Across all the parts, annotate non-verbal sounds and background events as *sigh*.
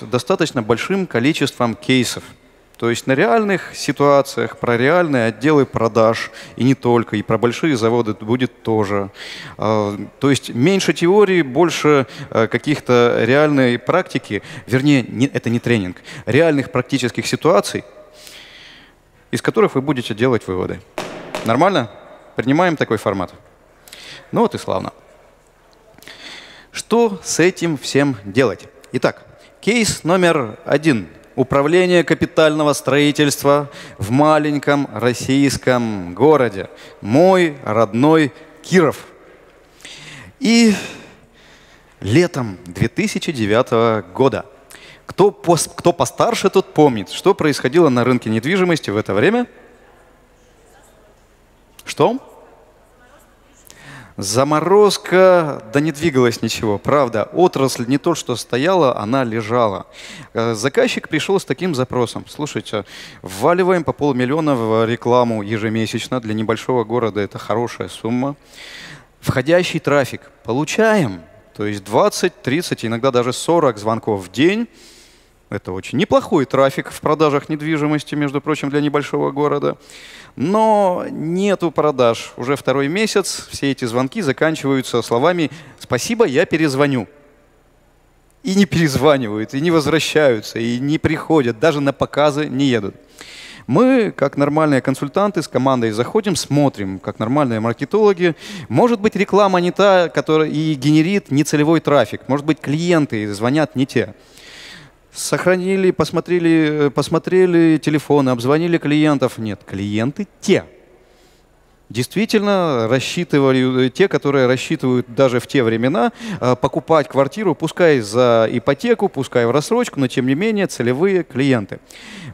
достаточно большим количеством кейсов. То есть на реальных ситуациях, про реальные отделы продаж, и не только, и про большие заводы будет тоже. А, то есть меньше теории, больше а, каких-то реальной практики, вернее, это не тренинг, реальных практических ситуаций, из которых вы будете делать выводы. Нормально? Принимаем такой формат? Ну вот и славно. Что с этим всем делать? Итак, кейс номер один управление капитального строительства в маленьком российском городе. Мой родной Киров. И летом 2009 года. Кто, кто постарше, тот помнит, что происходило на рынке недвижимости в это время. Что? Заморозка, да не двигалось ничего, правда. Отрасль не то, что стояла, она лежала. Э, заказчик пришел с таким запросом. Слушайте, вваливаем по полмиллиона в рекламу ежемесячно. Для небольшого города это хорошая сумма. Входящий трафик получаем. То есть 20, 30, иногда даже 40 звонков в день. Это очень неплохой трафик в продажах недвижимости, между прочим, для небольшого города. Но нету продаж. Уже второй месяц все эти звонки заканчиваются словами «спасибо, я перезвоню». И не перезванивают, и не возвращаются, и не приходят, даже на показы не едут. Мы, как нормальные консультанты, с командой заходим, смотрим, как нормальные маркетологи. Может быть, реклама не та, которая и генерит нецелевой трафик. Может быть, клиенты звонят не те. Сохранили, посмотрели, э, посмотрели телефоны, обзвонили клиентов. Нет, клиенты те. Действительно, рассчитывали э, те, которые рассчитывают даже в те времена э, покупать квартиру, пускай за ипотеку, пускай в рассрочку, но тем не менее целевые клиенты.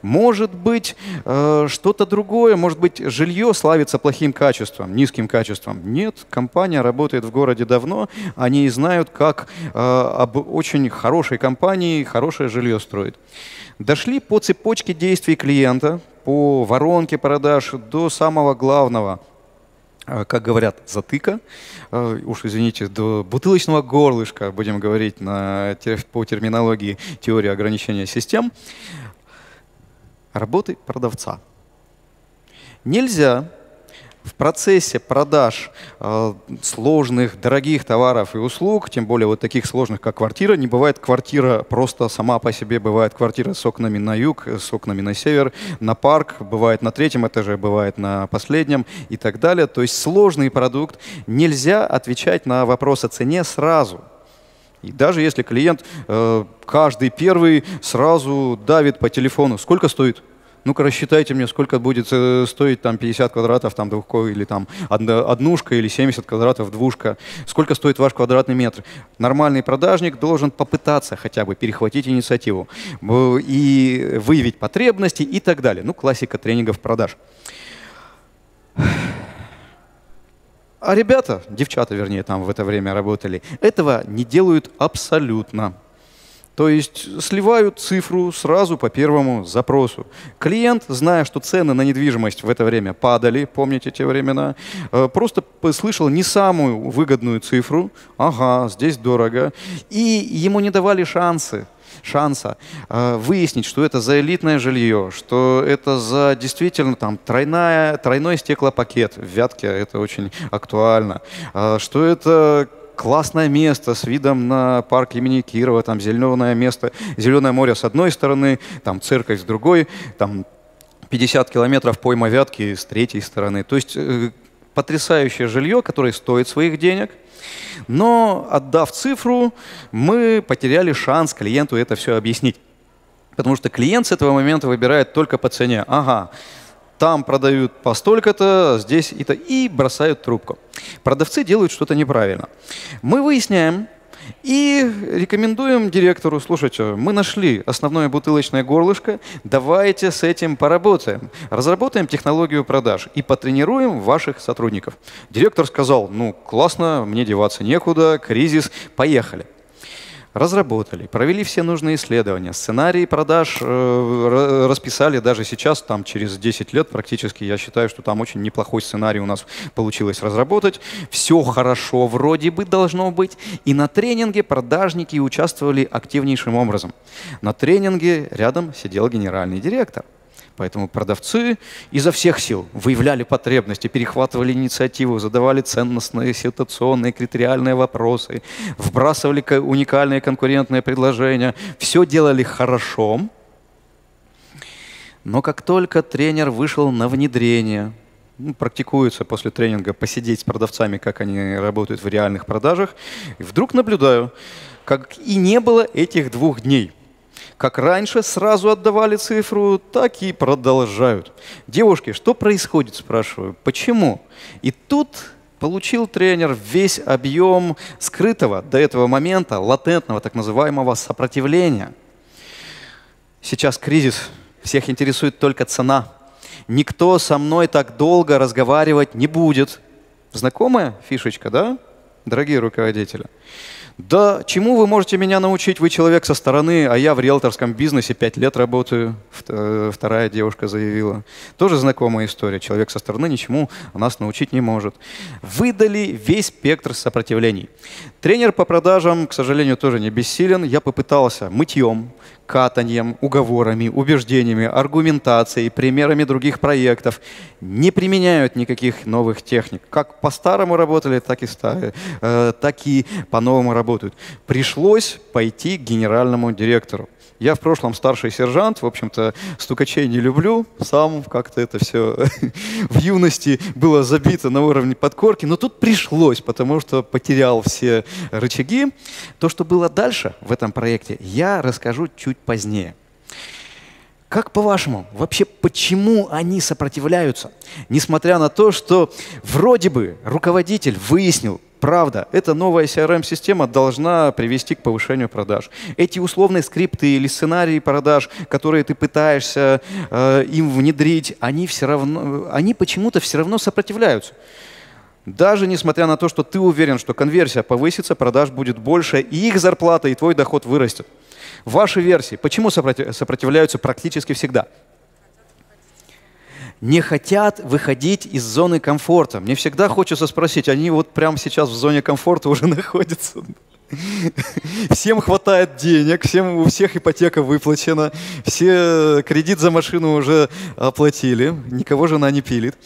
Может быть, что-то другое, может быть, жилье славится плохим качеством, низким качеством. Нет, компания работает в городе давно, они знают, как об очень хорошей компании хорошее жилье строить. Дошли по цепочке действий клиента, по воронке продаж до самого главного – Э, как говорят, затыка, э, уж извините, до бутылочного горлышка, будем говорить на, по терминологии теории ограничения систем, работы продавца. Нельзя в процессе продаж э, сложных, дорогих товаров и услуг, тем более вот таких сложных, как квартира, не бывает квартира просто сама по себе, бывает квартира с окнами на юг, с окнами на север, на парк, бывает на третьем этаже, бывает на последнем и так далее. То есть сложный продукт, нельзя отвечать на вопрос о цене сразу. И даже если клиент э, каждый первый сразу давит по телефону, сколько стоит? Ну-ка рассчитайте мне, сколько будет э, стоить там 50 квадратов там двухко или там однушка или 70 квадратов двушка, сколько стоит ваш квадратный метр. Нормальный продажник должен попытаться хотя бы перехватить инициативу и выявить потребности и так далее. Ну, классика тренингов продаж. А ребята, девчата, вернее, там в это время работали, этого не делают абсолютно. То есть сливают цифру сразу по первому запросу. Клиент, зная, что цены на недвижимость в это время падали, помните те времена, э, просто слышал не самую выгодную цифру, ага, здесь дорого, и ему не давали шансы шанса э, выяснить, что это за элитное жилье, что это за действительно там тройная, тройной стеклопакет. В Вятке это очень актуально. Э, что это классное место с видом на парк имени Кирова, там зеленое место, зеленое море с одной стороны, там церковь с другой, там 50 километров пойма Вятки с третьей стороны. То есть э, потрясающее жилье, которое стоит своих денег, но отдав цифру, мы потеряли шанс клиенту это все объяснить. Потому что клиент с этого момента выбирает только по цене. Ага, там продают по столько-то, здесь и то, и бросают трубку. Продавцы делают что-то неправильно. Мы выясняем, и рекомендуем директору, слушайте, мы нашли основное бутылочное горлышко, давайте с этим поработаем. Разработаем технологию продаж и потренируем ваших сотрудников. Директор сказал, ну классно, мне деваться некуда, кризис, поехали. Разработали, провели все нужные исследования, сценарии продаж э, расписали даже сейчас, там через 10 лет практически, я считаю, что там очень неплохой сценарий у нас получилось разработать. Все хорошо вроде бы должно быть. И на тренинге продажники участвовали активнейшим образом. На тренинге рядом сидел генеральный директор. Поэтому продавцы изо всех сил выявляли потребности, перехватывали инициативу, задавали ценностные, ситуационные, критериальные вопросы, вбрасывали уникальные конкурентные предложения. Все делали хорошо. Но как только тренер вышел на внедрение, ну, практикуется после тренинга посидеть с продавцами, как они работают в реальных продажах, и вдруг наблюдаю, как и не было этих двух дней – как раньше сразу отдавали цифру, так и продолжают. Девушки, что происходит, спрашиваю, почему? И тут получил тренер весь объем скрытого до этого момента, латентного, так называемого сопротивления. Сейчас кризис, всех интересует только цена. Никто со мной так долго разговаривать не будет. Знакомая фишечка, да, дорогие руководители? Да чему вы можете меня научить? Вы человек со стороны, а я в риэлторском бизнесе пять лет работаю, э, вторая девушка заявила. Тоже знакомая история. Человек со стороны ничему нас научить не может. Выдали весь спектр сопротивлений. Тренер по продажам, к сожалению, тоже не бессилен. Я попытался мытьем, катанием, уговорами, убеждениями, аргументацией, примерами других проектов. Не применяют никаких новых техник. Как по-старому работали, так и, э, так и по-новому работают. Пришлось пойти к генеральному директору. Я в прошлом старший сержант, в общем-то, стукачей не люблю, сам как-то это все *laughs* в юности было забито на уровне подкорки, но тут пришлось, потому что потерял все рычаги. То, что было дальше в этом проекте, я расскажу чуть позднее. Как по-вашему, вообще почему они сопротивляются? Несмотря на то, что вроде бы руководитель выяснил, правда, эта новая CRM-система должна привести к повышению продаж. Эти условные скрипты или сценарии продаж, которые ты пытаешься э, им внедрить, они, все равно, они почему-то все равно сопротивляются. Даже несмотря на то, что ты уверен, что конверсия повысится, продаж будет больше, и их зарплата, и твой доход вырастет. Ваши версии, почему сопротивляются практически всегда? Не хотят выходить из зоны комфорта. Мне всегда хочется спросить, они вот прямо сейчас в зоне комфорта *laughs* уже находятся. Всем хватает денег, всем, у всех ипотека выплачена, все кредит за машину уже оплатили, никого жена не пилит.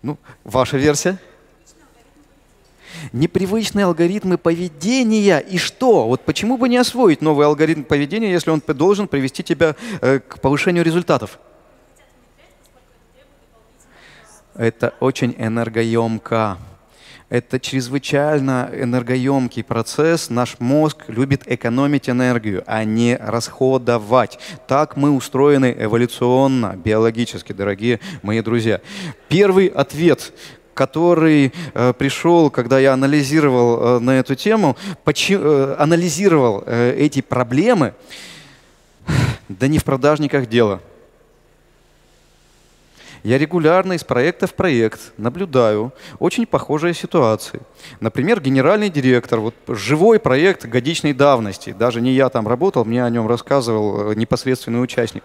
Ну, ваша версия? Непривычные алгоритмы поведения. И что? Вот почему бы не освоить новый алгоритм поведения, если он должен привести тебя э, к повышению результатов? Это очень энергоемко. Это чрезвычайно энергоемкий процесс. Наш мозг любит экономить энергию, а не расходовать. Так мы устроены эволюционно, биологически, дорогие мои друзья. Первый ответ который э, пришел, когда я анализировал э, на эту тему, почи, э, анализировал э, эти проблемы, да не в продажниках дело – я регулярно из проекта в проект наблюдаю очень похожие ситуации. Например, генеральный директор, вот живой проект годичной давности, даже не я там работал, мне о нем рассказывал э, непосредственный участник.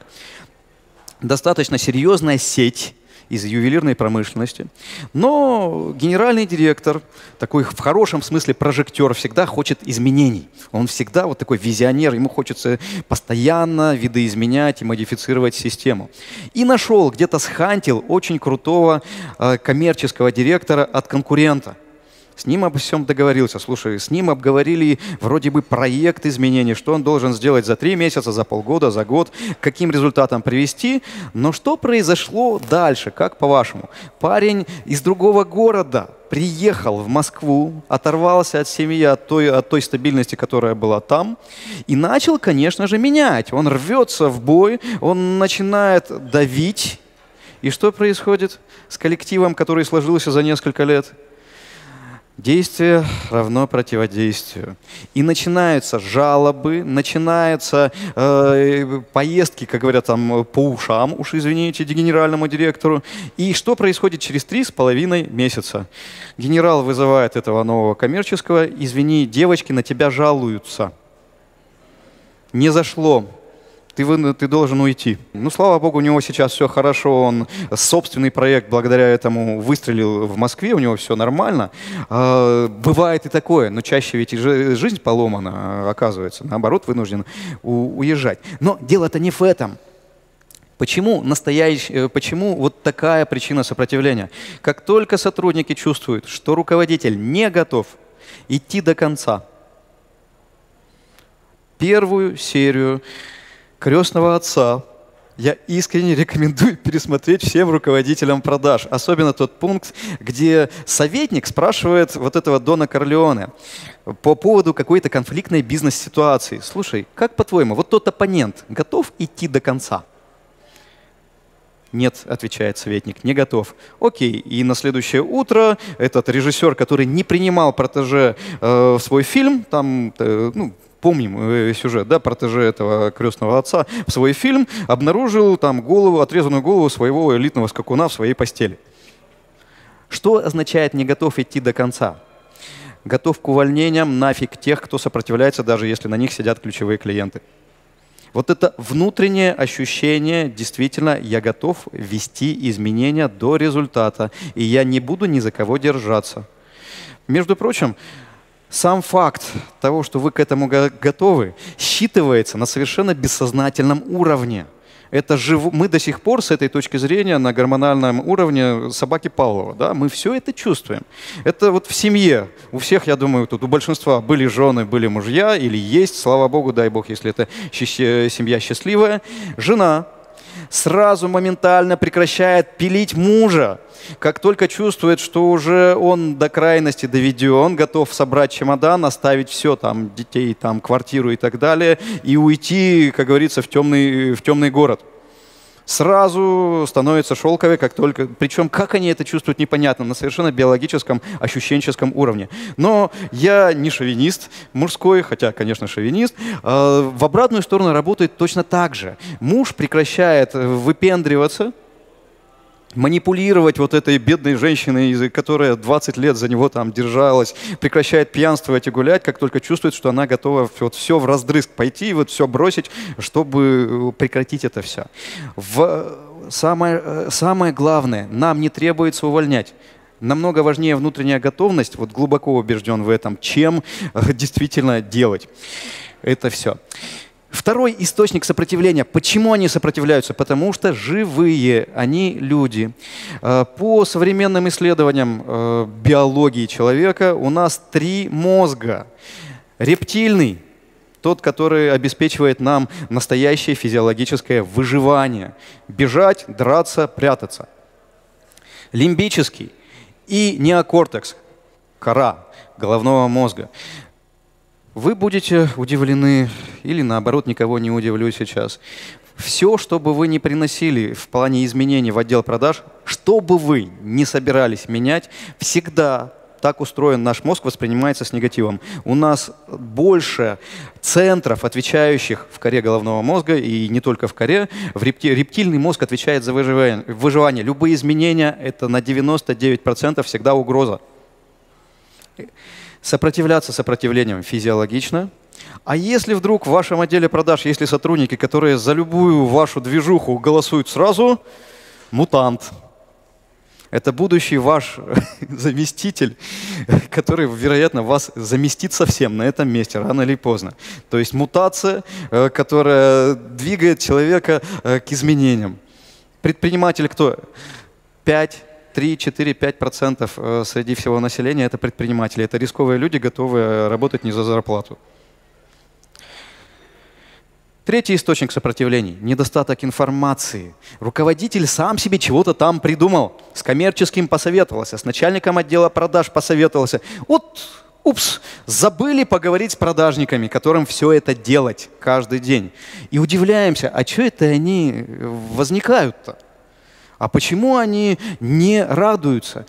Достаточно серьезная сеть из ювелирной промышленности. Но генеральный директор, такой в хорошем смысле прожектор, всегда хочет изменений. Он всегда вот такой визионер, ему хочется постоянно видоизменять и модифицировать систему. И нашел, где-то схантил очень крутого э, коммерческого директора от конкурента – с ним обо всем договорился. Слушай, с ним обговорили вроде бы проект изменений, что он должен сделать за три месяца, за полгода, за год, каким результатом привести. Но что произошло дальше, как по-вашему? Парень из другого города приехал в Москву, оторвался от семьи, от той, от той стабильности, которая была там, и начал, конечно же, менять. Он рвется в бой, он начинает давить. И что происходит с коллективом, который сложился за несколько лет? Действие равно противодействию. И начинаются жалобы, начинаются э, поездки, как говорят, там, по ушам, уж извините, генеральному директору. И что происходит через три с половиной месяца? Генерал вызывает этого нового коммерческого, извини, девочки на тебя жалуются. не зашло, ты, вы, ты должен уйти. Ну, слава богу, у него сейчас все хорошо, он собственный проект благодаря этому выстрелил в Москве, у него все нормально. А, бывает и такое, но чаще ведь и жизнь поломана, оказывается, наоборот, вынужден уезжать. Но дело-то не в этом. Почему, настоящ... Э, почему вот такая причина сопротивления? Как только сотрудники чувствуют, что руководитель не готов идти до конца, первую серию крестного отца я искренне рекомендую *laughs* пересмотреть всем руководителям продаж. Особенно тот пункт, где советник спрашивает вот этого Дона Корлеоне по поводу какой-то конфликтной бизнес-ситуации. Слушай, как по-твоему, вот тот оппонент готов идти до конца? Нет, отвечает советник, не готов. Окей, и на следующее утро этот режиссер, который не принимал протеже э, в свой фильм, там, э, ну, помним э, сюжет, да, протеже этого крестного отца, в свой фильм обнаружил там голову, отрезанную голову своего элитного скакуна в своей постели. Что означает не готов идти до конца? Готов к увольнениям, нафиг тех, кто сопротивляется, даже если на них сидят ключевые клиенты. Вот это внутреннее ощущение, действительно, я готов вести изменения до результата, и я не буду ни за кого держаться. Между прочим, сам факт того, что вы к этому готовы, считывается на совершенно бессознательном уровне. Это жив... Мы до сих пор с этой точки зрения на гормональном уровне собаки Павлова. Да? Мы все это чувствуем. Это вот в семье. У всех, я думаю, тут у большинства были жены, были мужья или есть, слава богу, дай бог, если это семья счастливая. Жена сразу моментально прекращает пилить мужа. Как только чувствует, что уже он до крайности доведен, готов собрать чемодан, оставить все, там, детей, там, квартиру и так далее, и уйти, как говорится, в темный, в темный город сразу становится шелковой, как только... Причем как они это чувствуют, непонятно, на совершенно биологическом, ощущенческом уровне. Но я не шовинист мужской, хотя, конечно, шовинист. А, в обратную сторону работает точно так же. Муж прекращает выпендриваться, манипулировать вот этой бедной женщиной, которая 20 лет за него там держалась, прекращает пьянствовать и гулять, как только чувствует, что она готова вот все в раздрызг пойти, вот все бросить, чтобы э, прекратить это все. В... Самое, э, самое главное, нам не требуется увольнять. Намного важнее внутренняя готовность, вот глубоко убежден в этом, чем э, действительно делать это все. Второй источник сопротивления. Почему они сопротивляются? Потому что живые, они люди. Э, по современным исследованиям э, биологии человека у нас три мозга. Рептильный, тот, который обеспечивает нам настоящее физиологическое выживание. Бежать, драться, прятаться. Лимбический и неокортекс, кора головного мозга. Вы будете удивлены, или наоборот, никого не удивлю сейчас. Все, что бы вы ни приносили в плане изменений в отдел продаж, что бы вы ни собирались менять, всегда так устроен наш мозг, воспринимается с негативом. У нас больше центров, отвечающих в коре головного мозга, и не только в коре. В репти... Рептильный мозг отвечает за выживание. выживание. Любые изменения — это на 99% всегда угроза. Сопротивляться сопротивлением физиологично. А если вдруг в вашем отделе продаж есть сотрудники, которые за любую вашу движуху голосуют сразу, мутант. Это будущий ваш *laughs* заместитель, который, вероятно, вас заместит совсем на этом месте, рано или поздно. То есть мутация, э, которая двигает человека э, к изменениям. Предприниматель кто? 5, 3, 4, 5% среди всего населения это предприниматели. Это рисковые люди, готовые работать не за зарплату. Третий источник сопротивлений – недостаток информации. Руководитель сам себе чего-то там придумал, с коммерческим посоветовался, с начальником отдела продаж посоветовался. Вот, упс, забыли поговорить с продажниками, которым все это делать каждый день. И удивляемся, а что это они возникают-то? А почему они не радуются?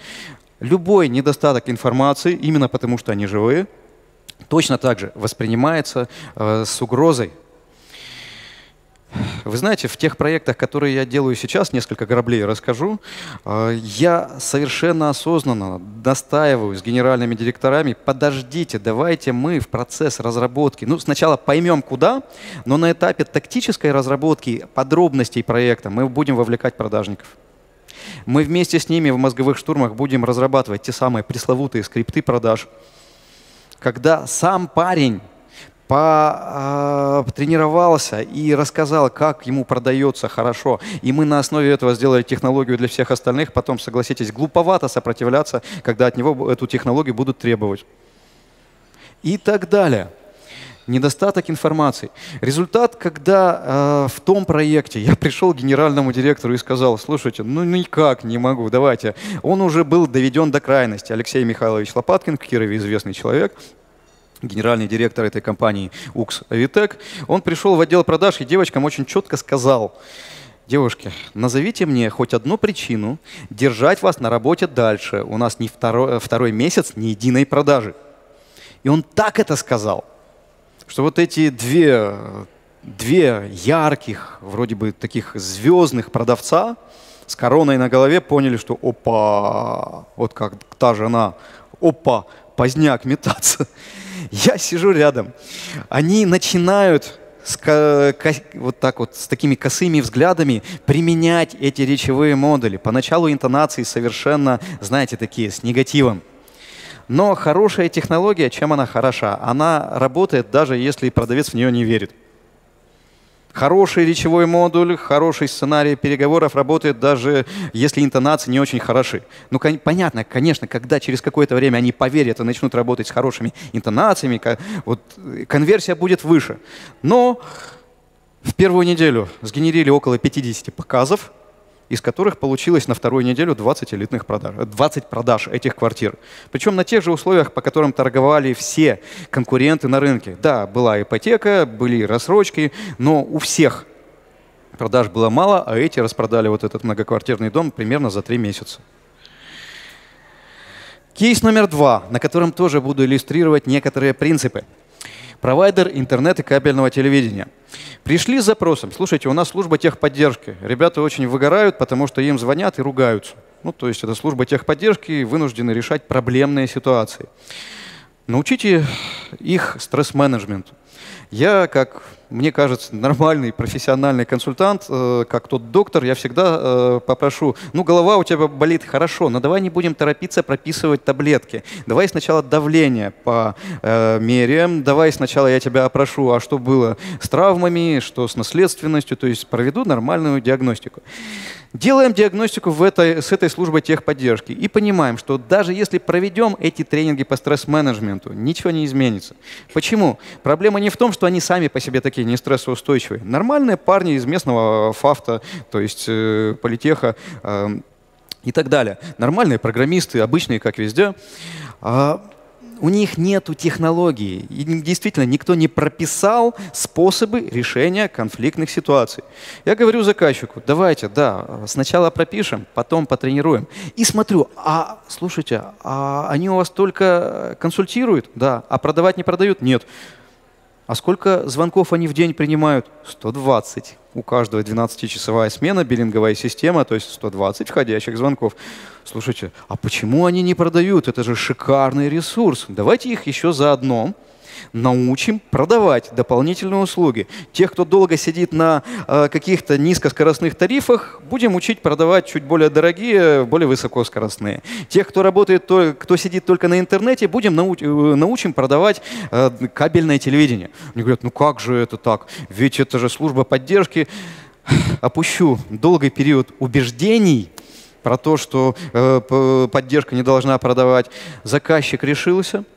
Любой недостаток информации, именно потому что они живые, точно так же воспринимается э, с угрозой. Вы знаете, в тех проектах, которые я делаю сейчас, несколько граблей расскажу, э, я совершенно осознанно настаиваю с генеральными директорами, подождите, давайте мы в процесс разработки, ну, сначала поймем куда, но на этапе тактической разработки подробностей проекта мы будем вовлекать продажников. Мы вместе с ними в мозговых штурмах будем разрабатывать те самые пресловутые скрипты продаж, когда сам парень потренировался а, и рассказал, как ему продается хорошо. И мы на основе этого сделали технологию для всех остальных. Потом, согласитесь, глуповато сопротивляться, когда от него эту технологию будут требовать. И так далее. Недостаток информации. Результат, когда э, в том проекте я пришел к генеральному директору и сказал, слушайте, ну никак не могу, давайте. Он уже был доведен до крайности. Алексей Михайлович Лопаткин, в Кирове известный человек, генеральный директор этой компании УКС Авитек, он пришел в отдел продаж и девочкам очень четко сказал, девушки, назовите мне хоть одну причину держать вас на работе дальше. У нас не второй, второй месяц ни единой продажи. И он так это сказал, что вот эти две, две ярких, вроде бы таких звездных продавца с короной на голове поняли, что опа, вот как та жена, опа, поздняк метаться. Я сижу рядом. Они начинают с, вот так вот, с такими косыми взглядами применять эти речевые модули. Поначалу интонации совершенно, знаете, такие, с негативом. Но хорошая технология, чем она хороша? Она работает даже если продавец в нее не верит. Хороший речевой модуль, хороший сценарий переговоров работает даже если интонации не очень хороши. Ну, понятно, конечно, когда через какое-то время они поверят и начнут работать с хорошими интонациями, вот, конверсия будет выше. Но в первую неделю сгенерили около 50 показов, из которых получилось на вторую неделю 20 элитных продаж, 20 продаж этих квартир. Причем на тех же условиях, по которым торговали все конкуренты на рынке. Да, была ипотека, были рассрочки, но у всех продаж было мало, а эти распродали вот этот многоквартирный дом примерно за три месяца. Кейс номер два, на котором тоже буду иллюстрировать некоторые принципы. Провайдер интернет и кабельного телевидения. Пришли с запросом, слушайте, у нас служба техподдержки. Ребята очень выгорают, потому что им звонят и ругаются. Ну, то есть это служба техподдержки, вынуждены решать проблемные ситуации. Научите их стресс-менеджменту. Я, как мне кажется, нормальный профессиональный консультант, э, как тот доктор, я всегда э, попрошу, ну, голова у тебя болит хорошо, но давай не будем торопиться прописывать таблетки. Давай сначала давление по э, меряем, давай сначала я тебя опрошу, а что было с травмами, что с наследственностью, то есть проведу нормальную диагностику. Делаем диагностику в этой, с этой службой техподдержки и понимаем, что даже если проведем эти тренинги по стресс-менеджменту, ничего не изменится. Почему? Проблема не в том, что они сами по себе такие не стрессоустойчивые. Нормальные парни из местного фафта, то есть э, политеха э, и так далее. Нормальные программисты, обычные, как везде. А у них нет технологии. И действительно, никто не прописал способы решения конфликтных ситуаций. Я говорю заказчику, давайте, да, сначала пропишем, потом потренируем. И смотрю, а слушайте, а они у вас только консультируют? Да. А продавать не продают? Нет. А сколько звонков они в день принимают? 120. У каждого 12-часовая смена, биллинговая система, то есть 120 входящих звонков. Слушайте, а почему они не продают? Это же шикарный ресурс. Давайте их еще заодно научим продавать дополнительные услуги. Тех, кто долго сидит на э, каких-то низкоскоростных тарифах, будем учить продавать чуть более дорогие, более высокоскоростные. Тех, кто работает, то, кто сидит только на интернете, будем э, научим продавать э, кабельное телевидение. Они говорят, ну как же это так? Ведь это же служба поддержки. Опущу долгий период убеждений, про то, что поддержка не должна продавать, заказчик решился –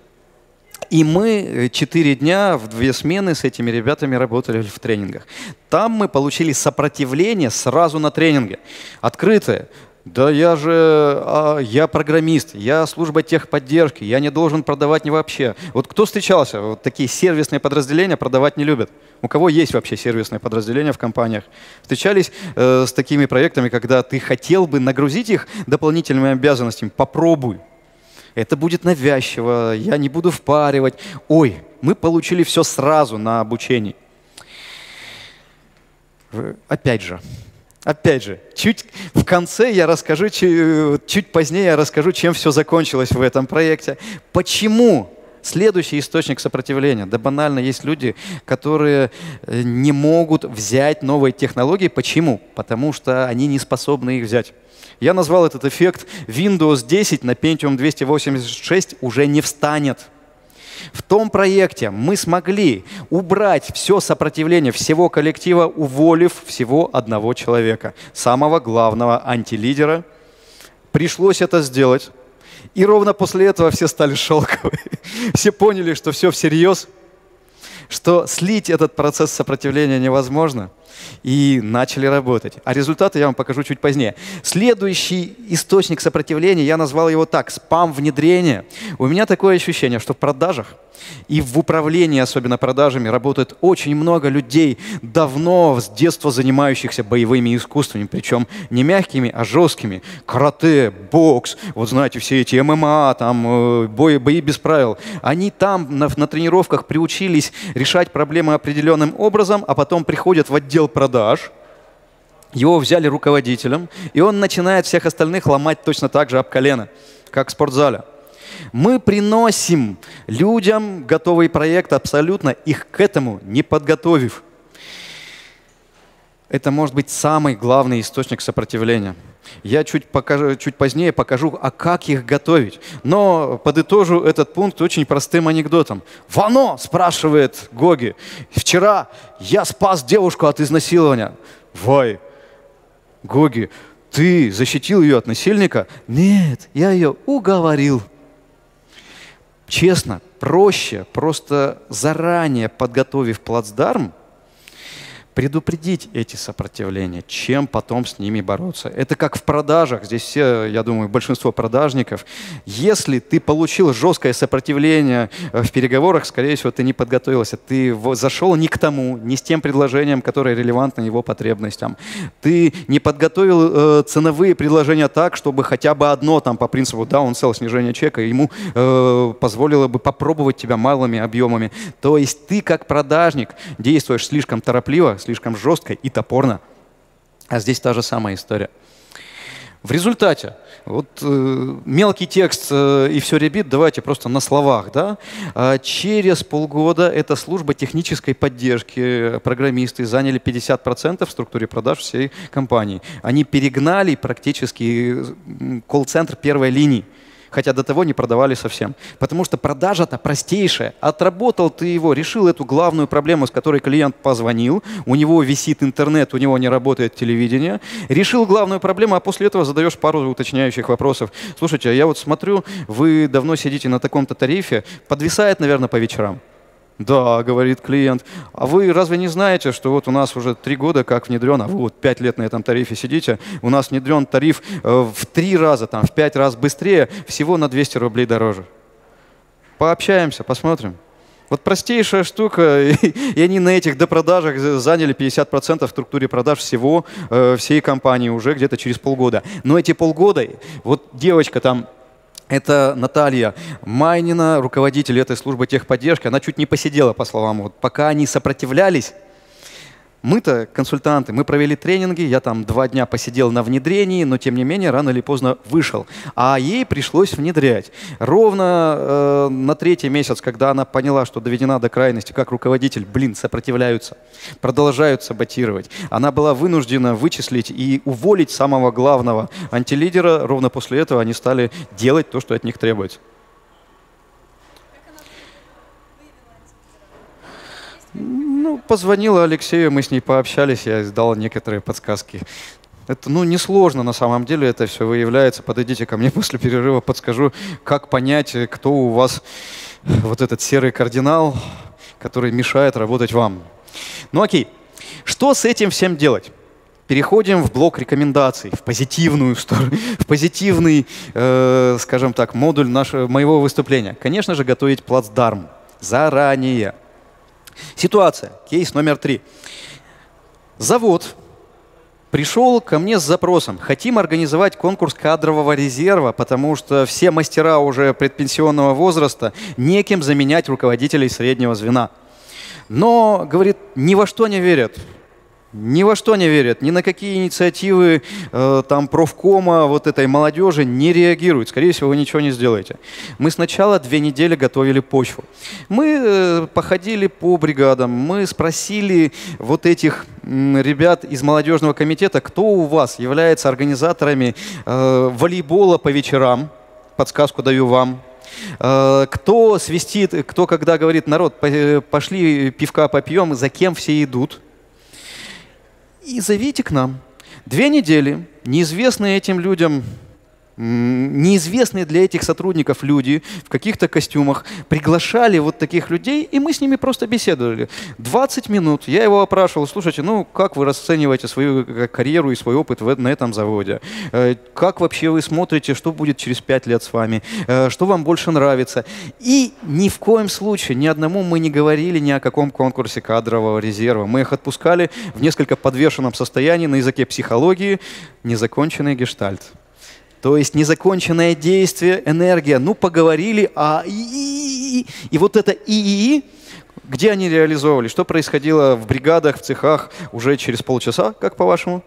и мы э, четыре дня в две смены с этими ребятами работали в тренингах. Там мы получили сопротивление сразу на тренинге. Открытое. Да я же, а, я программист, я служба техподдержки, я не должен продавать не вообще. Вот кто встречался? Вот такие сервисные подразделения продавать не любят. У кого есть вообще сервисные подразделения в компаниях? Встречались э, с такими проектами, когда ты хотел бы нагрузить их дополнительными обязанностями? Попробуй это будет навязчиво, я не буду впаривать. Ой, мы получили все сразу на обучении. Опять же, Опять же, чуть в конце я расскажу, чуть позднее я расскажу, чем все закончилось в этом проекте. Почему Следующий источник сопротивления. Да банально, есть люди, которые э, не могут взять новые технологии. Почему? Потому что они не способны их взять. Я назвал этот эффект Windows 10 на Pentium 286 уже не встанет. В том проекте мы смогли убрать все сопротивление всего коллектива, уволив всего одного человека, самого главного антилидера. Пришлось это сделать. И ровно после этого все стали шелковые. *laughs* Все поняли, что все всерьез, что слить этот процесс сопротивления невозможно – и начали работать. А результаты я вам покажу чуть позднее. Следующий источник сопротивления, я назвал его так, спам внедрения. У меня такое ощущение, что в продажах и в управлении, особенно продажами, работает очень много людей, давно, с детства занимающихся боевыми искусствами, причем не мягкими, а жесткими. Карате, бокс, вот знаете, все эти ММА, там, э, бои, бои без правил. Они там на, на тренировках приучились решать проблемы определенным образом, а потом приходят в отдел продаж, его взяли руководителем, и он начинает всех остальных ломать точно так же об колено, как в спортзале. Мы приносим людям готовый проект абсолютно, их к этому не подготовив. Это может быть самый главный источник сопротивления. Я чуть, покажу, чуть позднее покажу, а как их готовить. Но подытожу этот пункт очень простым анекдотом. «Вано!» – спрашивает Гоги. «Вчера я спас девушку от изнасилования». «Вай, Гоги, ты защитил ее от насильника?» «Нет, я ее уговорил». Честно, проще, просто заранее подготовив плацдарм – предупредить эти сопротивления, чем потом с ними бороться. Это как в продажах. Здесь все, я думаю, большинство продажников. Если ты получил жесткое сопротивление э, в переговорах, скорее всего, ты не подготовился. Ты зашел не к тому, не с тем предложением, которое релевантно его потребностям. Ты не подготовил э, ценовые предложения так, чтобы хотя бы одно там по принципу, да, он сел снижение чека, ему э, позволило бы попробовать тебя малыми объемами. То есть ты как продажник действуешь слишком торопливо, слишком жестко и топорно. А здесь та же самая история. В результате, вот э, мелкий текст э, и все ребит, давайте просто на словах, да. А через полгода эта служба технической поддержки, программисты заняли 50% в структуре продаж всей компании. Они перегнали практически колл-центр первой линии хотя до того не продавали совсем. Потому что продажа-то простейшая. Отработал ты его, решил эту главную проблему, с которой клиент позвонил, у него висит интернет, у него не работает телевидение, решил главную проблему, а после этого задаешь пару уточняющих вопросов. Слушайте, а я вот смотрю, вы давно сидите на таком-то тарифе, подвисает, наверное, по вечерам. Да, говорит клиент. А вы разве не знаете, что вот у нас уже три года как внедрен, а вы вот пять лет на этом тарифе сидите, у нас внедрен тариф э, в три раза, там, в пять раз быстрее, всего на 200 рублей дороже. Пообщаемся, посмотрим. Вот простейшая штука, *laughs* и, они на этих допродажах заняли 50% в структуре продаж всего, э, всей компании уже где-то через полгода. Но эти полгода, вот девочка там это Наталья Майнина, руководитель этой службы техподдержки. Она чуть не посидела, по словам. Вот пока они сопротивлялись, мы-то консультанты, мы провели тренинги, я там два дня посидел на внедрении, но тем не менее рано или поздно вышел. А ей пришлось внедрять. Ровно э, на третий месяц, когда она поняла, что доведена до крайности, как руководитель, блин, сопротивляются, продолжают саботировать, она была вынуждена вычислить и уволить самого главного антилидера. Ровно после этого они стали делать то, что от них требуется. Ну, позвонила Алексею, мы с ней пообщались, я дал некоторые подсказки. Это, ну, несложно на самом деле это все выявляется. Подойдите ко мне *laughs* после перерыва, подскажу, как понять, кто у вас вот этот серый кардинал, который мешает работать вам. Ну, окей. Что с этим всем делать? Переходим в блок рекомендаций, в позитивную *laughs* сторону, в позитивный, э, скажем так, модуль нашего, моего выступления. Конечно же, готовить плацдарм заранее. Ситуация, кейс номер три. Завод пришел ко мне с запросом. Хотим организовать конкурс кадрового резерва, потому что все мастера уже предпенсионного возраста неким заменять руководителей среднего звена. Но, говорит, ни во что не верят. Ни во что не верят, ни на какие инициативы э, там профкома вот этой молодежи не реагируют. Скорее всего, вы ничего не сделаете. Мы сначала две недели готовили почву. Мы э, походили по бригадам, мы спросили вот этих э, ребят из молодежного комитета, кто у вас является организаторами э, волейбола по вечерам. Подсказку даю вам. Э, кто свистит, кто когда говорит, народ, пошли пивка попьем, за кем все идут и зовите к нам. Две недели неизвестные этим людям неизвестные для этих сотрудников люди в каких-то костюмах приглашали вот таких людей, и мы с ними просто беседовали. 20 минут я его опрашивал, слушайте, ну как вы расцениваете свою карьеру и свой опыт на этом заводе? Э, как вообще вы смотрите, что будет через 5 лет с вами? Э, что вам больше нравится? И ни в коем случае, ни одному мы не говорили ни о каком конкурсе кадрового резерва. Мы их отпускали в несколько подвешенном состоянии на языке психологии, незаконченный гештальт. То есть незаконченное действие, энергия. Ну, поговорили, а и, и, и, и вот это и, и, и где они реализовывали? Что происходило в бригадах, в цехах уже через полчаса, как по-вашему?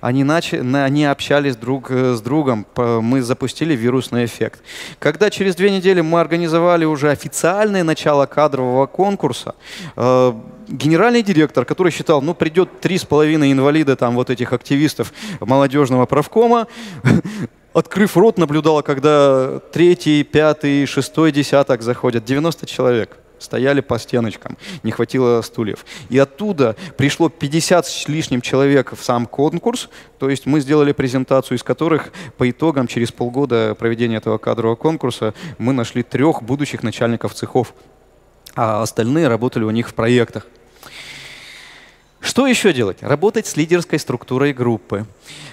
Они, начали, они общались друг э, с другом, мы запустили вирусный эффект. Когда через две недели мы организовали уже официальное начало кадрового конкурса, э, генеральный директор, который считал, ну придет три с половиной инвалида там вот этих активистов молодежного правкома, *laughs* открыв рот, наблюдала, когда третий, пятый, шестой десяток заходят, 90 человек стояли по стеночкам, не хватило стульев. И оттуда пришло 50 с лишним человек в сам конкурс, то есть мы сделали презентацию, из которых по итогам через полгода проведения этого кадрового конкурса мы нашли трех будущих начальников цехов, а остальные работали у них в проектах. Что еще делать? Работать с лидерской структурой группы.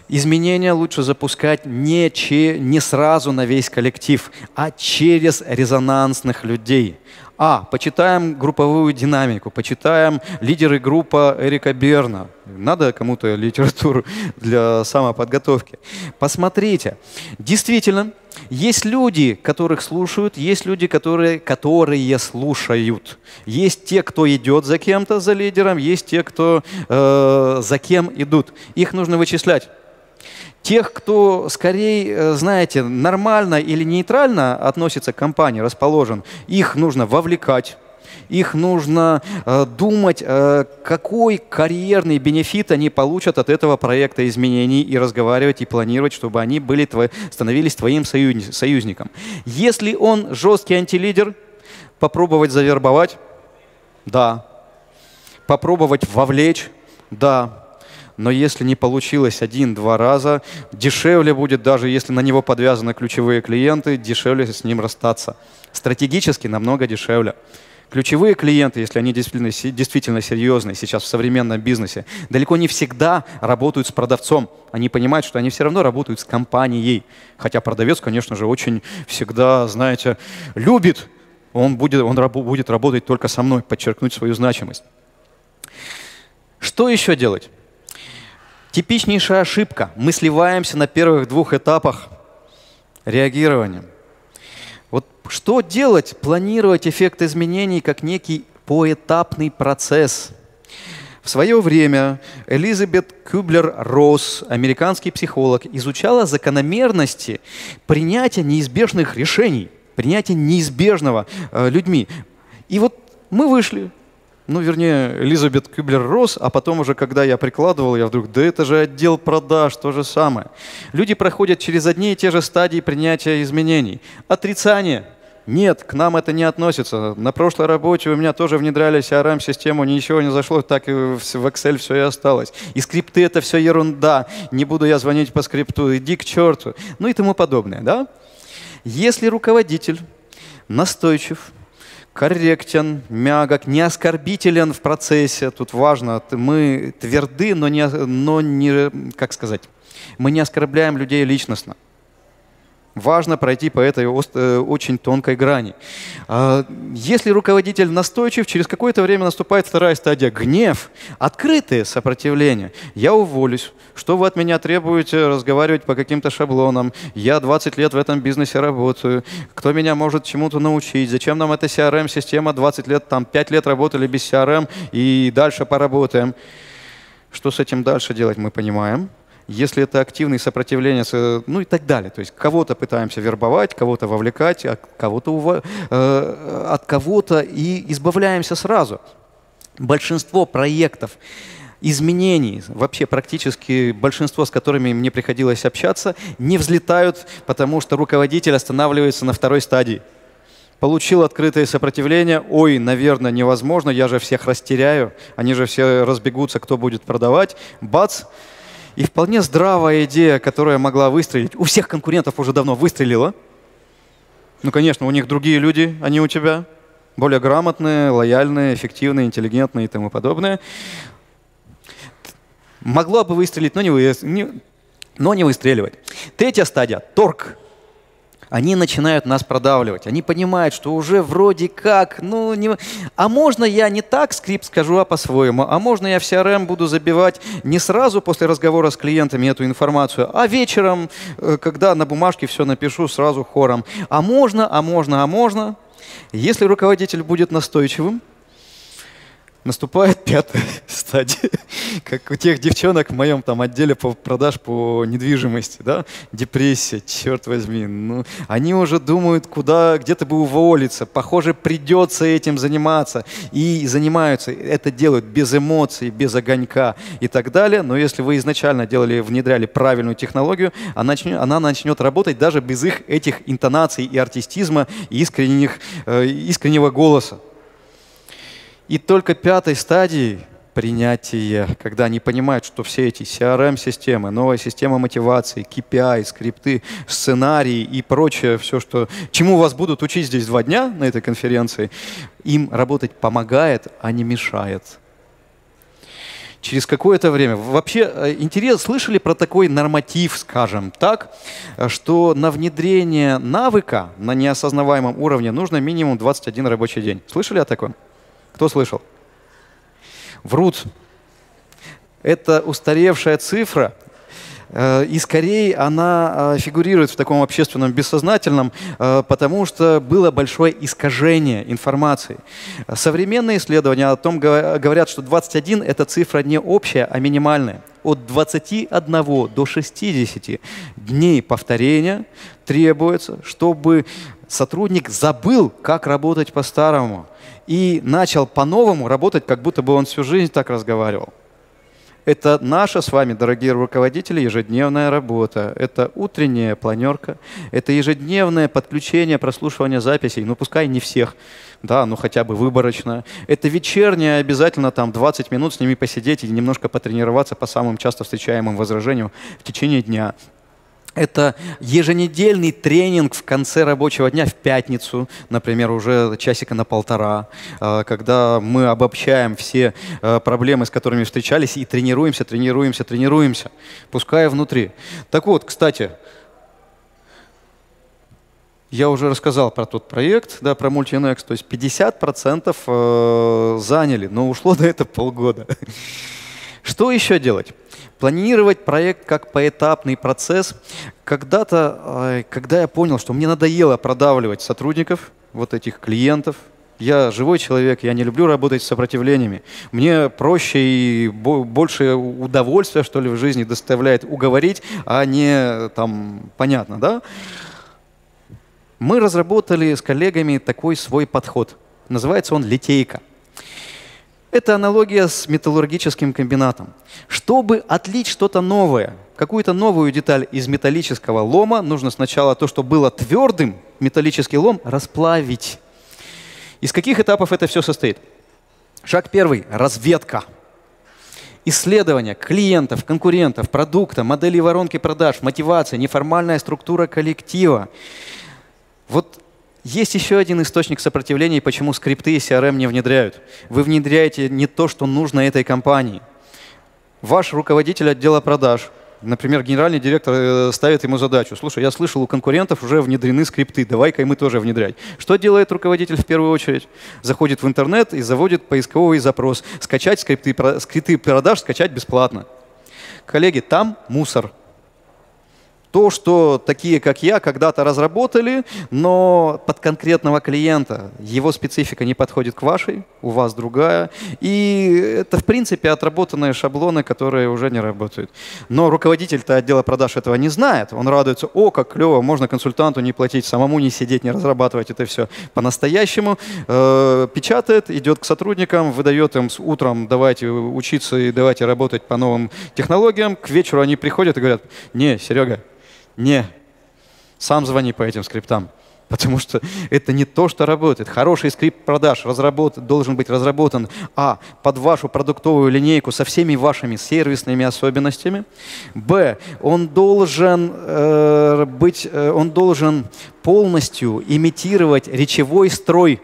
Изменения лучше запускать не, че, не сразу на весь коллектив, а через резонансных людей. А, почитаем групповую динамику, почитаем лидеры группы Эрика Берна. Надо кому-то литературу *laughs* для самоподготовки. Посмотрите. Действительно, есть люди, которых слушают, есть люди, которые, которые слушают. Есть те, кто идет за кем-то, за лидером, есть те, кто э, за кем идут. Их нужно вычислять. Тех, кто скорее, э, знаете, нормально или нейтрально относится к компании, расположен, их нужно вовлекать, их нужно э, думать, э, какой карьерный бенефит они получат от этого проекта изменений и разговаривать и планировать, чтобы они были твои, становились твоим союзником. Если он жесткий антилидер, попробовать завербовать, да. Попробовать вовлечь, да но если не получилось один-два раза, дешевле будет, даже если на него подвязаны ключевые клиенты, дешевле с ним расстаться. Стратегически намного дешевле. Ключевые клиенты, если они действительно, действительно серьезные сейчас в современном бизнесе, далеко не всегда работают с продавцом. Они понимают, что они все равно работают с компанией. Хотя продавец, конечно же, очень всегда, знаете, любит, он будет, он раб, будет работать только со мной, подчеркнуть свою значимость. Что еще делать? Типичнейшая ошибка. Мы сливаемся на первых двух этапах реагирования. Вот что делать? Планировать эффект изменений как некий поэтапный процесс. В свое время Элизабет Кюблер-Росс, американский психолог, изучала закономерности принятия неизбежных решений, принятия неизбежного э, людьми. И вот мы вышли ну, вернее, Элизабет Кюблер-Росс, а потом уже, когда я прикладывал, я вдруг, да это же отдел продаж, то же самое. Люди проходят через одни и те же стадии принятия изменений. Отрицание. Нет, к нам это не относится. На прошлой работе у меня тоже внедряли CRM-систему, ничего не зашло, так и в Excel все и осталось. И скрипты это все ерунда. Не буду я звонить по скрипту, иди к черту. Ну и тому подобное, да? Если руководитель настойчив, корректен, мягок, не оскорбителен в процессе. Тут важно, мы тверды, но не, но не, как сказать, мы не оскорбляем людей личностно. Важно пройти по этой э, очень тонкой грани. А, если руководитель настойчив, через какое-то время наступает вторая стадия – гнев, открытое сопротивление. Я уволюсь. Что вы от меня требуете разговаривать по каким-то шаблонам? Я 20 лет в этом бизнесе работаю. Кто меня может чему-то научить? Зачем нам эта CRM-система? 20 лет, там 5 лет работали без CRM и дальше поработаем. Что с этим дальше делать, мы понимаем. Если это активное сопротивление, ну и так далее. То есть кого-то пытаемся вербовать, кого-то вовлекать, а кого-то ув... э, от кого-то и избавляемся сразу. Большинство проектов изменений, вообще практически большинство, с которыми мне приходилось общаться, не взлетают, потому что руководитель останавливается на второй стадии. Получил открытое сопротивление, ой, наверное, невозможно, я же всех растеряю, они же все разбегутся, кто будет продавать. Бац, и вполне здравая идея, которая могла выстрелить, у всех конкурентов уже давно выстрелила. Ну, конечно, у них другие люди, они у тебя. Более грамотные, лояльные, эффективные, интеллигентные и тому подобное. Могло бы выстрелить, но не, вы, не, но не выстреливать. Третья стадия – торг они начинают нас продавливать. Они понимают, что уже вроде как, ну, не... а можно я не так скрипт скажу, а по-своему, а можно я в CRM буду забивать не сразу после разговора с клиентами эту информацию, а вечером, э, когда на бумажке все напишу сразу хором. А можно, а можно, а можно. Если руководитель будет настойчивым, наступает пятая *laughs* стадия, как у тех девчонок в моем там отделе по продаж по недвижимости, да, депрессия, черт возьми, ну, они уже думают, куда, где-то бы уволиться, похоже, придется этим заниматься, и занимаются, это делают без эмоций, без огонька и так далее, но если вы изначально делали, внедряли правильную технологию, она начнет, она начнет работать даже без их этих интонаций и артистизма, и искренних, э, искреннего голоса. И только пятой стадии принятия, когда они понимают, что все эти CRM-системы, новая система мотивации, KPI, скрипты, сценарии и прочее, все, что, чему вас будут учить здесь два дня на этой конференции, им работать помогает, а не мешает. Через какое-то время. Вообще, э, интерес, слышали про такой норматив, скажем так, что на внедрение навыка на неосознаваемом уровне нужно минимум 21 рабочий день. Слышали о таком? Кто слышал? Врут. Это устаревшая цифра, э, и скорее она э, фигурирует в таком общественном бессознательном, э, потому что было большое искажение информации. Современные исследования о том говорят, что 21 – это цифра не общая, а минимальная. От 21 до 60 дней повторения требуется, чтобы сотрудник забыл, как работать по-старому – и начал по-новому работать, как будто бы он всю жизнь так разговаривал. Это наша с вами, дорогие руководители, ежедневная работа. Это утренняя планерка, это ежедневное подключение, прослушивание записей, ну пускай не всех, да, ну хотя бы выборочно. Это вечернее, обязательно там 20 минут с ними посидеть и немножко потренироваться по самым часто встречаемым возражениям в течение дня. Это еженедельный тренинг в конце рабочего дня в пятницу, например, уже часика на полтора, э, когда мы обобщаем все э, проблемы, с которыми встречались, и тренируемся, тренируемся, тренируемся, пускай внутри. Так вот, кстати, я уже рассказал про тот проект, да, про Multinex, то есть 50% э, заняли, но ушло *laughs* на это полгода. Что еще делать? Планировать проект как поэтапный процесс. Когда-то, когда я понял, что мне надоело продавливать сотрудников, вот этих клиентов, я живой человек, я не люблю работать с сопротивлениями. Мне проще и больше удовольствия, что ли, в жизни доставляет уговорить, а не там, понятно, да? Мы разработали с коллегами такой свой подход. Называется он «Литейка». Это аналогия с металлургическим комбинатом. Чтобы отлить что-то новое, какую-то новую деталь из металлического лома, нужно сначала то, что было твердым, металлический лом, расплавить. Из каких этапов это все состоит? Шаг первый – разведка. Исследование клиентов, конкурентов, продукта, моделей воронки продаж, мотивация, неформальная структура коллектива. Вот есть еще один источник сопротивления, почему скрипты и CRM не внедряют. Вы внедряете не то, что нужно этой компании. Ваш руководитель отдела продаж, например, генеральный директор э, ставит ему задачу. Слушай, я слышал, у конкурентов уже внедрены скрипты, давай-ка и мы тоже внедрять. Что делает руководитель в первую очередь? Заходит в интернет и заводит поисковый запрос. Скачать скрипты, скрипты продаж, скачать бесплатно. Коллеги, там мусор. То, что такие, как я, когда-то разработали, но под конкретного клиента его специфика не подходит к вашей, у вас другая. И это, в принципе, отработанные шаблоны, которые уже не работают. Но руководитель-то отдела продаж этого не знает. Он радуется, о, как клево, можно консультанту не платить, самому не сидеть, не разрабатывать это все по-настоящему. Э, печатает, идет к сотрудникам, выдает им с утром, давайте учиться и давайте работать по новым технологиям. К вечеру они приходят и говорят, не, Серега, не, сам звони по этим скриптам. *laughs* Потому что это не то, что работает. Хороший скрипт продаж разработ, должен быть разработан а. под вашу продуктовую линейку со всеми вашими сервисными особенностями. б. Он должен э, быть, э, он должен полностью имитировать речевой строй.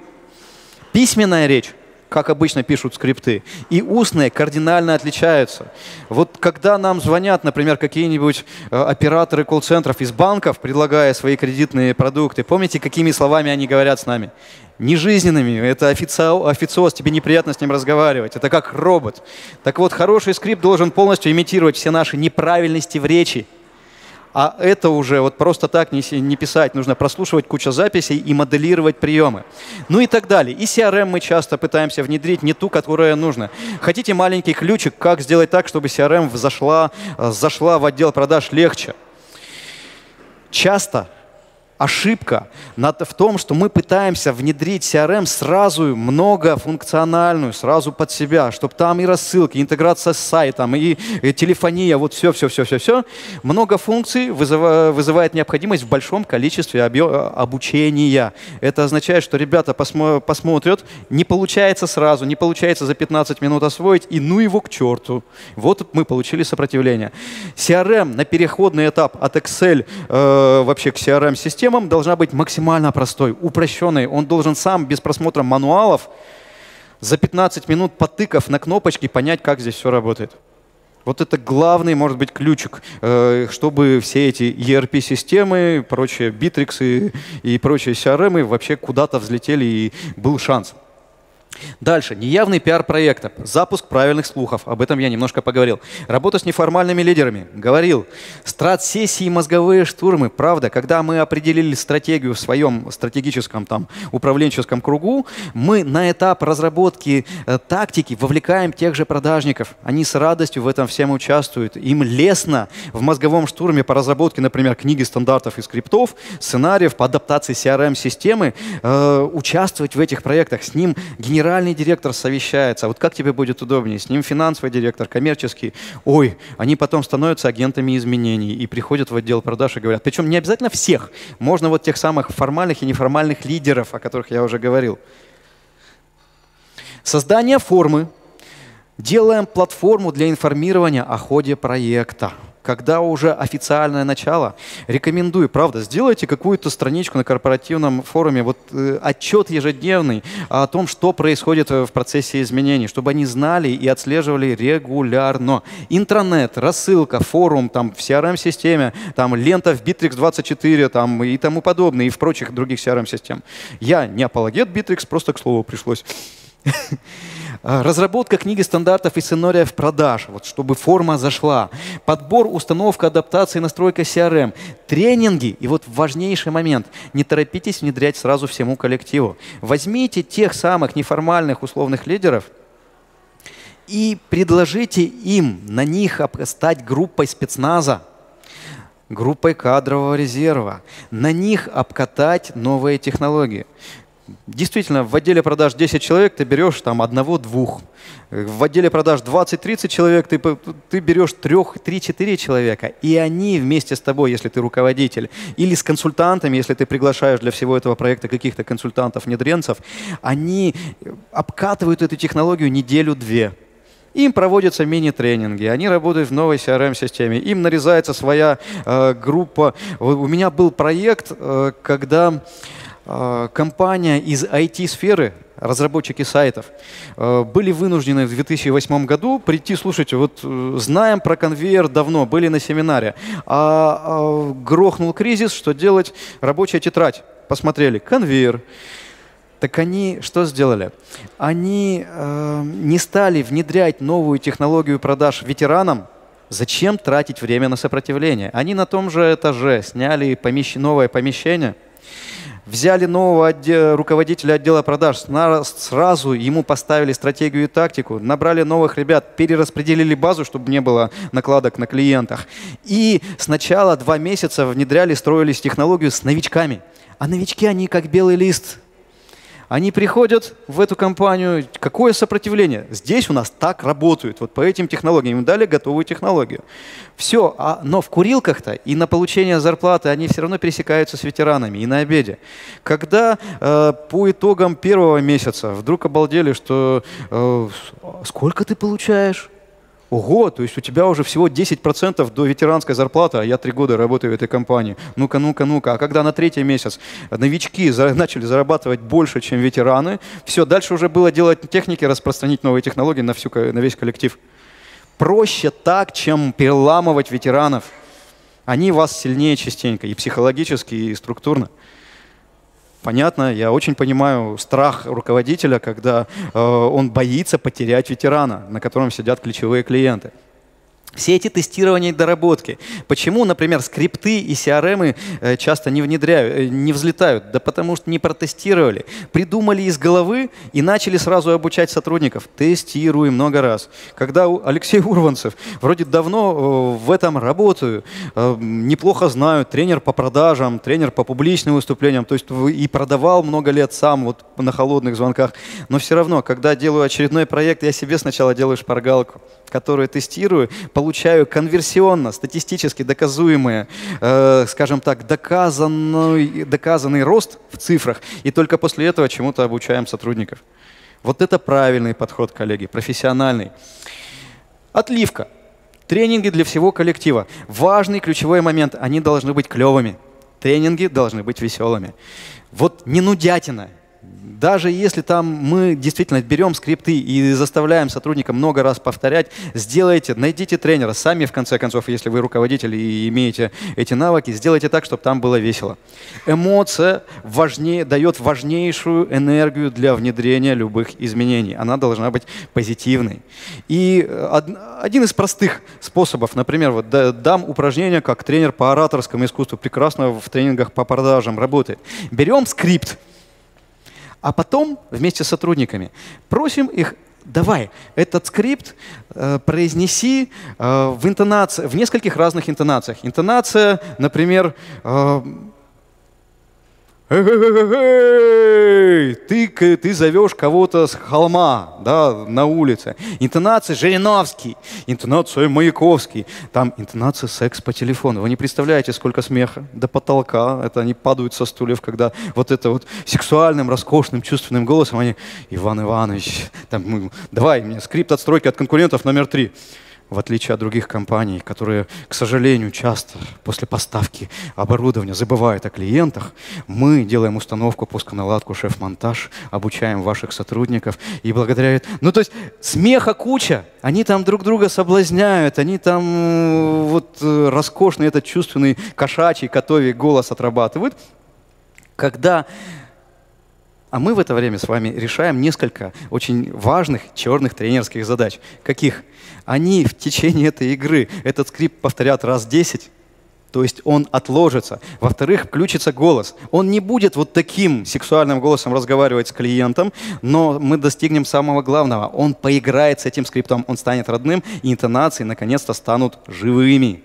Письменная речь как обычно пишут скрипты, и устные кардинально отличаются. Вот когда нам звонят, например, какие-нибудь э, операторы колл-центров из банков, предлагая свои кредитные продукты, помните, какими словами они говорят с нами? Нежизненными. Это официоз, официоз, тебе неприятно с ним разговаривать. Это как робот. Так вот, хороший скрипт должен полностью имитировать все наши неправильности в речи, а это уже вот просто так не, не писать, нужно прослушивать кучу записей и моделировать приемы. Ну и так далее. И CRM мы часто пытаемся внедрить не ту, которая нужна. Хотите маленький ключик, как сделать так, чтобы CRM зашла, э, зашла в отдел продаж легче? Часто ошибка в том, что мы пытаемся внедрить CRM сразу многофункциональную, сразу под себя, чтобы там и рассылки, и интеграция с сайтом, и, телефония, вот все, все, все, все, все. Много функций вызывает, необходимость в большом количестве обучения. Это означает, что ребята посмо посмотрят, не получается сразу, не получается за 15 минут освоить, и ну его к черту. Вот мы получили сопротивление. CRM на переходный этап от Excel э, вообще к CRM-системе системам должна быть максимально простой, упрощенной. Он должен сам, без просмотра мануалов, за 15 минут потыкав на кнопочки, понять, как здесь все работает. Вот это главный, может быть, ключик, э, чтобы все эти ERP-системы, прочие и, и прочие CRM вообще куда-то взлетели и был шанс. Дальше. Неявный пиар проекта. Запуск правильных слухов. Об этом я немножко поговорил. Работа с неформальными лидерами. Говорил. Страт-сессии, мозговые штурмы. Правда, когда мы определили стратегию в своем стратегическом там, управленческом кругу, мы на этап разработки э, тактики вовлекаем тех же продажников. Они с радостью в этом всем участвуют. Им лестно в мозговом штурме по разработке, например, книги стандартов и скриптов, сценариев по адаптации CRM-системы, э, участвовать в этих проектах. С ним генерировать генеральный директор совещается, а вот как тебе будет удобнее, с ним финансовый директор, коммерческий, ой, они потом становятся агентами изменений и приходят в отдел продаж и говорят, причем не обязательно всех, можно вот тех самых формальных и неформальных лидеров, о которых я уже говорил. Создание формы. Делаем платформу для информирования о ходе проекта когда уже официальное начало, рекомендую, правда, сделайте какую-то страничку на корпоративном форуме, вот э, отчет ежедневный о том, что происходит в процессе изменений, чтобы они знали и отслеживали регулярно. Интранет, рассылка, форум, там в CRM-системе, там лента в Bittrex 24 там, и тому подобное, и в прочих других CRM-систем. Я не апологет Bittrex, просто к слову пришлось. *laughs* А, разработка книги стандартов и сценариев продаж, вот, чтобы форма зашла. Подбор, установка, адаптация, настройка CRM. Тренинги. И вот важнейший момент. Не торопитесь внедрять сразу всему коллективу. Возьмите тех самых неформальных условных лидеров, и предложите им на них стать группой спецназа, группой кадрового резерва, на них обкатать новые технологии. Действительно, в отделе продаж 10 человек ты берешь там одного-двух. В отделе продаж 20-30 человек ты, ты берешь 3-4 человека. И они вместе с тобой, если ты руководитель, или с консультантами, если ты приглашаешь для всего этого проекта каких-то консультантов-внедренцев, они обкатывают эту технологию неделю-две. Им проводятся мини-тренинги, они работают в новой CRM-системе, им нарезается своя э, группа. У меня был проект, э, когда компания из IT-сферы, разработчики сайтов, а, были вынуждены в 2008 году прийти, слушайте, вот э, знаем про конвейер давно, были на семинаре, а, а грохнул кризис, что делать? Рабочая тетрадь. Посмотрели, конвейер. Так они что сделали? Они э, не стали внедрять новую технологию продаж ветеранам, Зачем тратить время на сопротивление? Они на том же этаже сняли помещ... новое помещение, взяли нового отде... руководителя отдела продаж, сразу ему поставили стратегию и тактику, набрали новых ребят, перераспределили базу, чтобы не было накладок на клиентах. И сначала два месяца внедряли, строились технологию с новичками. А новички, они как белый лист, они приходят в эту компанию, какое сопротивление? Здесь у нас так работают, вот по этим технологиям. Им дали готовую технологию. Все, а, но в курилках-то и на получение зарплаты они все равно пересекаются с ветеранами и на обеде. Когда э, по итогам первого месяца вдруг обалдели, что э, сколько ты получаешь? Ого, то есть у тебя уже всего 10% до ветеранской зарплаты, а я три года работаю в этой компании. Ну-ка, ну-ка, ну-ка. А когда на третий месяц новички *laughs* начали зарабатывать больше, чем ветераны, все, дальше уже было делать техники, распространить новые технологии на, всю, на весь коллектив. Проще так, чем переламывать ветеранов. Они вас сильнее частенько и психологически, и структурно. Понятно, я очень понимаю страх руководителя, когда э, он боится потерять ветерана, на котором сидят ключевые клиенты. Все эти тестирования и доработки. Почему, например, скрипты и CRM э, часто не внедряют, э, не взлетают? Да потому что не протестировали. Придумали из головы и начали сразу обучать сотрудников. Тестируем много раз. Когда Алексей Урванцев, вроде давно э, в этом работаю, неплохо знаю, тренер по продажам, тренер по публичным выступлениям, то есть и продавал много лет сам вот на холодных звонках. Но все равно, когда делаю очередной проект, я себе сначала делаю шпаргалку которые тестирую, получаю конверсионно, статистически доказуемые, э, скажем так, доказанный, доказанный рост в цифрах, и только после этого чему-то обучаем сотрудников. Вот это правильный подход, коллеги, профессиональный. Отливка. Тренинги для всего коллектива. Важный ключевой момент. Они должны быть клевыми. Тренинги должны быть веселыми. Вот не нудятина, даже если там мы действительно берем скрипты и заставляем сотрудника много раз повторять, сделайте, найдите тренера сами, в конце концов, если вы руководитель и имеете эти навыки, сделайте так, чтобы там было весело. Эмоция важнее, дает важнейшую энергию для внедрения любых изменений. Она должна быть позитивной. И один из простых способов, например, вот дам упражнение как тренер по ораторскому искусству, прекрасно в тренингах по продажам работает. Берем скрипт, а потом вместе с сотрудниками просим их давай, этот скрипт э, произнеси э, в, интонации, в нескольких разных интонациях. Интонация, например, э, ты, ты зовешь кого-то с холма, да, на улице. Интонация Жириновский, интонация Маяковский. Там интонация секс по телефону. Вы не представляете, сколько смеха до потолка. Это они падают со стульев, когда вот это вот сексуальным, роскошным, чувственным голосом они, Иван Иванович, там, давай мне скрипт отстройки от конкурентов номер три в отличие от других компаний, которые, к сожалению, часто после поставки оборудования забывают о клиентах, мы делаем установку, пусконаладку, шеф-монтаж, обучаем ваших сотрудников и благодаря... Ну, то есть смеха куча, они там друг друга соблазняют, они там э, вот э, роскошный этот чувственный кошачий котовий голос отрабатывают. Когда а мы в это время с вами решаем несколько очень важных черных тренерских задач. Каких? Они в течение этой игры этот скрипт повторят раз 10, то есть он отложится. Во-вторых, включится голос. Он не будет вот таким сексуальным голосом разговаривать с клиентом, но мы достигнем самого главного. Он поиграет с этим скриптом, он станет родным, и интонации наконец-то станут живыми.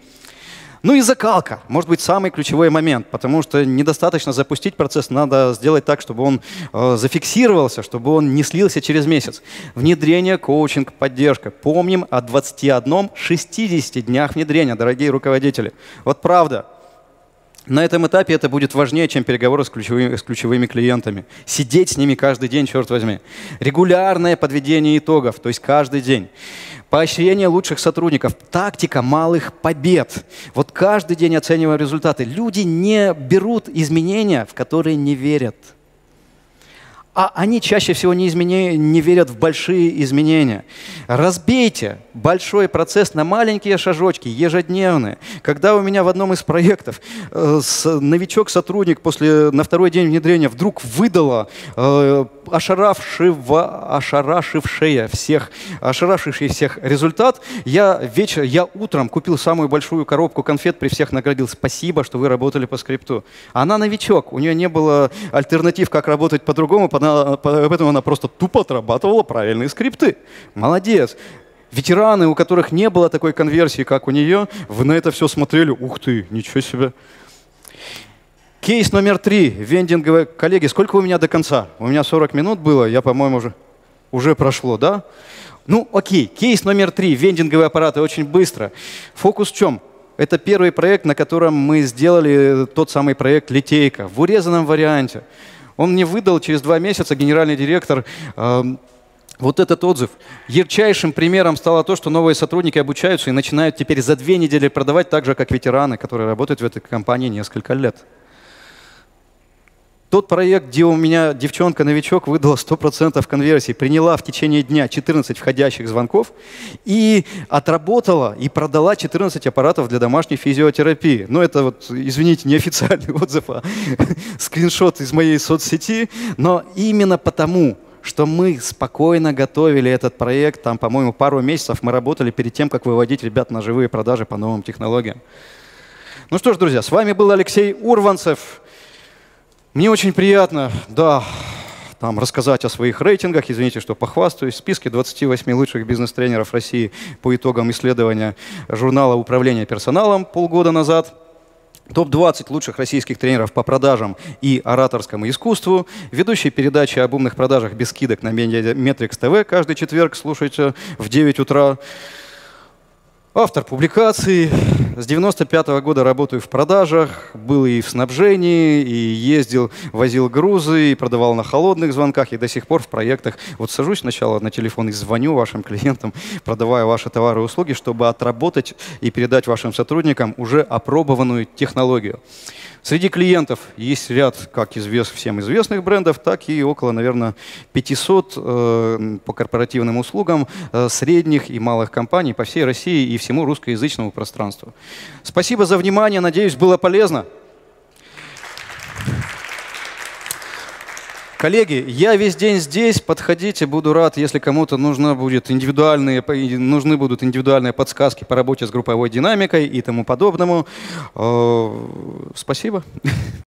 Ну и закалка, может быть, самый ключевой момент, потому что недостаточно запустить процесс, надо сделать так, чтобы он э, зафиксировался, чтобы он не слился через месяц. Внедрение, коучинг, поддержка. Помним о 21-60 днях внедрения, дорогие руководители. Вот правда, на этом этапе это будет важнее, чем переговоры с ключевыми, с ключевыми клиентами. Сидеть с ними каждый день, черт возьми. Регулярное подведение итогов, то есть каждый день. Поощрение лучших сотрудников, тактика малых побед. Вот каждый день оценивая результаты. Люди не берут изменения, в которые не верят. А они чаще всего не, изменя... не верят в большие изменения. Разбейте большой процесс на маленькие шажочки, ежедневные. Когда у меня в одном из проектов э, новичок-сотрудник после, на второй день внедрения вдруг выдала э, ошарашившая всех, ошарашивший всех результат, я, вечер, я утром купил самую большую коробку конфет, при всех наградил. Спасибо, что вы работали по скрипту. Она новичок, у нее не было альтернатив, как работать по-другому, поэтому она просто тупо отрабатывала правильные скрипты. Молодец. Ветераны, у которых не было такой конверсии, как у нее, вы на это все смотрели, ух ты, ничего себе. Кейс номер три, вендинговые. Коллеги, сколько у меня до конца? У меня 40 минут было, я, по-моему, уже, уже прошло, да? Ну, окей, кейс номер три, вендинговые аппараты, очень быстро. Фокус в чем? Это первый проект, на котором мы сделали тот самый проект «Литейка» в урезанном варианте. Он мне выдал через два месяца генеральный директор э, вот этот отзыв. Ярчайшим примером стало то, что новые сотрудники обучаются и начинают теперь за две недели продавать так же, как ветераны, которые работают в этой компании несколько лет. Тот проект, где у меня девчонка-новичок выдала 100% конверсии, приняла в течение дня 14 входящих звонков и отработала и продала 14 аппаратов для домашней физиотерапии. Ну, это вот, извините, неофициальный *laughs* отзыв, а *laughs* скриншот из моей соцсети. Но именно потому, что мы спокойно готовили этот проект, там, по-моему, пару месяцев мы работали перед тем, как выводить ребят на живые продажи по новым технологиям. Ну что ж, друзья, с вами был Алексей Урванцев. Мне очень приятно, да, там, рассказать о своих рейтингах. Извините, что похвастаюсь. В списке 28 лучших бизнес-тренеров России по итогам исследования журнала «Управление персоналом» полгода назад. Топ-20 лучших российских тренеров по продажам и ораторскому искусству. Ведущие передачи об умных продажах без скидок на Metrics TV каждый четверг. Слушайте в 9 утра. Автор публикаций. С 95 -го года работаю в продажах, был и в снабжении, и ездил, возил грузы, и продавал на холодных звонках, и до сих пор в проектах. Вот сажусь сначала на телефон и звоню вашим клиентам, продавая ваши товары и услуги, чтобы отработать и передать вашим сотрудникам уже опробованную технологию. Среди клиентов есть ряд как извест, всем известных брендов, так и около, наверное, 500 э, по корпоративным услугам э, средних и малых компаний по всей России и всему русскоязычному пространству. Спасибо за внимание, надеюсь, было полезно. Коллеги, я весь день здесь, подходите, буду рад, если кому-то нужны, будет индивидуальные, нужны будут индивидуальные подсказки по работе с групповой динамикой и тому подобному. Э, спасибо.